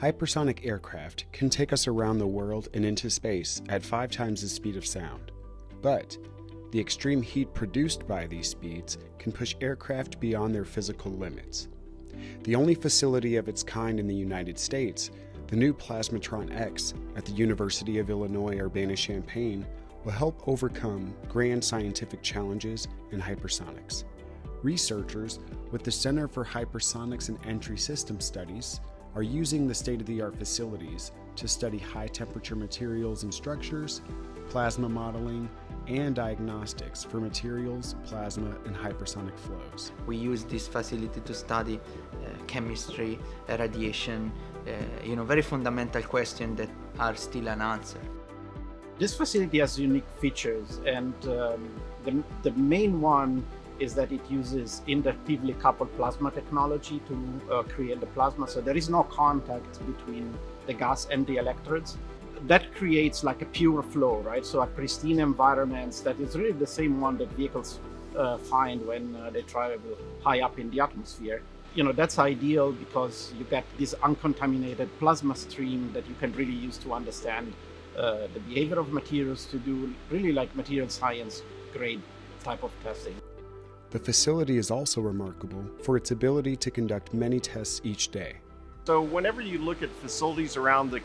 Hypersonic aircraft can take us around the world and into space at five times the speed of sound. But the extreme heat produced by these speeds can push aircraft beyond their physical limits. The only facility of its kind in the United States, the new Plasmatron X at the University of Illinois Urbana Champaign, will help overcome grand scientific challenges in hypersonics. Researchers with the Center for Hypersonics and Entry System Studies are using the state of the art facilities to study high temperature materials and structures, plasma modeling, and diagnostics for materials, plasma, and hypersonic flows. We use this facility to study uh, chemistry, radiation, uh, you know, very fundamental questions that are still unanswered. This facility has unique features, and um, the, the main one is that it uses inductively coupled plasma technology to uh, create the plasma. So there is no contact between the gas and the electrodes. That creates like a pure flow, right? So a pristine environment that is really the same one that vehicles uh, find when uh, they travel high up in the atmosphere. You know, that's ideal because you get this uncontaminated plasma stream that you can really use to understand uh, the behavior of materials to do really like material science grade type of testing. The facility is also remarkable for its ability to conduct many tests each day. So whenever you look at facilities around the,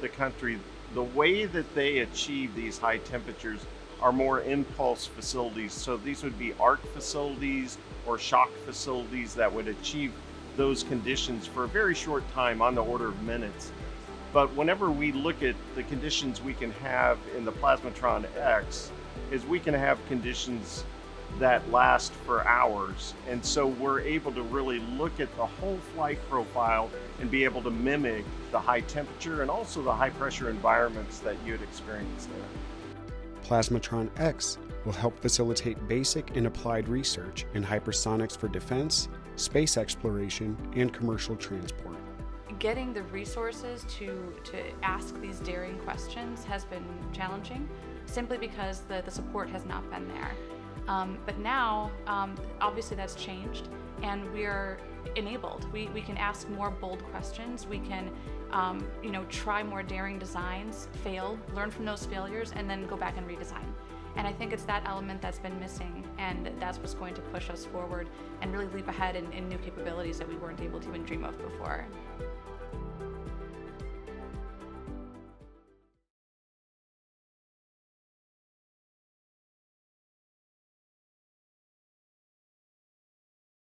the country, the way that they achieve these high temperatures are more impulse facilities. So these would be arc facilities or shock facilities that would achieve those conditions for a very short time on the order of minutes. But whenever we look at the conditions we can have in the Plasmatron X, is we can have conditions that last for hours. And so we're able to really look at the whole flight profile and be able to mimic the high temperature and also the high pressure environments that you'd experience there. Plasmatron X will help facilitate basic and applied research in hypersonics for defense, space exploration, and commercial transport. Getting the resources to, to ask these daring questions has been challenging simply because the, the support has not been there. Um, but now, um, obviously that's changed and we're enabled. We, we can ask more bold questions. We can, um, you know, try more daring designs, fail, learn from those failures, and then go back and redesign. And I think it's that element that's been missing, and that's what's going to push us forward and really leap ahead in, in new capabilities that we weren't able to even dream of before.